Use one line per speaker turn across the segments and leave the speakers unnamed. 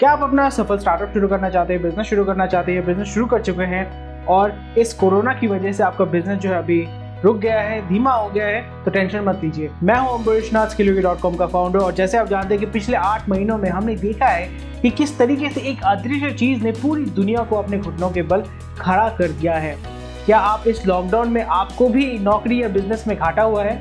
क्या आप अपना सफल स्टार्टअप शुरू करना चाहते हैं बिज़नेस शुरू करना चाहते हैं बिज़नेस शुरू कर चुके हैं? और इस कोरोना की वजह से आपका बिज़नेस जो है अभी रुक गया है, धीमा हो गया है तो टेंशन मत लीजिए। मैं हूँ Ambarish Nath Skillogy dot com का फाउंडर और जैसे आप जानते हैं कि पिछले आठ महीनों में हमने देखा है कि किस तरीके से एक अदृश्य चीज़ ने पूरी दुनिया को अपने घुटनों के बल खड़ा कर दिया है। क्या आप इस लॉकडाउन में आपको भी नौकरी या बिज़नेस में घाटा हुआ है?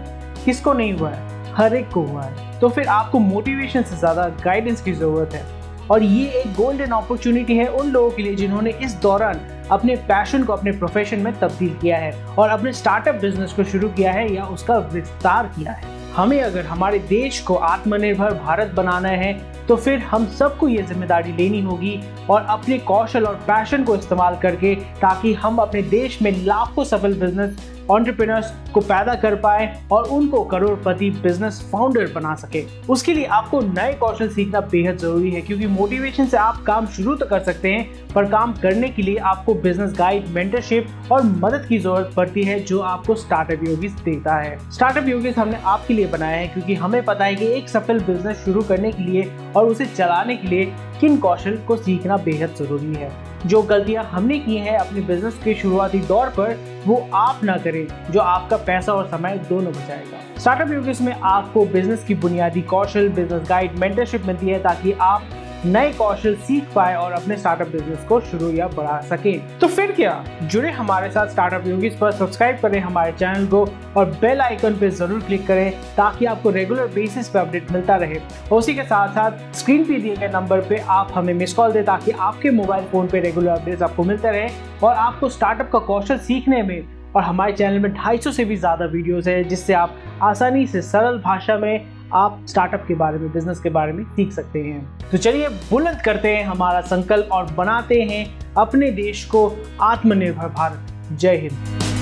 किसको नहीं हुआ है? हर एक को हुआ है। तो फिर आपको मोटिवेशन से ज़्यादा गाइडेंस की ज़रूरत है। और ये एक गोल्डन अपॉर्चुनिटी है उन लोगों के लिए जिन्होंने इस दौरान अपने पैशन को अपने प्रोफेशन में तब्दील किया है और अपने स्टार्टअप बिज़नेस को शुरू किया है या उसका विस्तार किया है। हमें अगर हमारे देश को आत्मनिर्भर भारत बनाना है तो फिर हम सबको ये ज़िम्मेदारी लेनी होगी और अपने कौशल और पैशन को इस्तेमाल करके ताकि हम अपने देश में लाखों सफल बिज़नेस ऑन्टरप्रिनर्स को पैदा कर पाए और उनको करोड़पति बिज़नेस फाउंडर बना सके। उसके लिए आपको नए कौशल सीखना बेहद ज़रूरी है, क्योंकि मोटिवेशन से आप काम शुरू तो कर सकते हैं, पर काम करने के लिए आपको बिज़नेस गाइड मेंटरशिप और मदद की ज़रूरत पड़ती है, जो आपको स्टार्टअप योगी देता है। स्टार्टअप योगी हमने आपके लिए बनाया है, क्योंकि हमें पता है कि एक सफल बिज़नेस शुरू करने के लिए और उसे चलाने के लिए किन कौशल को सीखना बेहद ज़रूरी है। जो गलतियाँ हमने की हैं अपने बिज़नेस के शुरुआती दौर पर, वो आप ना करें, जो आपका पैसा और समय दोनों बचाएगा। स्टार्टअप यूकेस में आपको बिज़नेस की बुनियादी कौशल बिज़नेस गाइड मेंटरशिप मिलती है ताकि आप नए कौशल सीख पाए और अपने स्टार्टअप बिज़नेस को शुरू या बढ़ा सके। तो फिर क्या? जुड़े हमारे साथ स्टार्टअप योगी पर सब्सक्राइब करें हमारे चैनल को और बेल आइकन पे ज़रूर क्लिक करें ताकि आपको रेगुलर बेसिस पे अपडेट मिलता रहे। उसी के साथ साथ स्क्रीन पे दिए गए नंबर पे आप हमें मिस कॉल दें ताकि आपके मोबाइल फ़ोन पे रेगुलर अपडेट्स आपको मिलते रहे और आपको स्टार्टअप का कौशल सीखने में और हमारे चैनल में 250 से भी ज़्यादा वीडियोस है जिससे आप आसानी से सरल भाषा में आप स्टार्टअप के बारे में बिज़नेस के बारे में सीख सकते हैं। तो चलिए, बुलंद करते हैं हमारा संकल्प और बनाते हैं अपने देश को आत्मनिर्भर भारत। जय हिंद।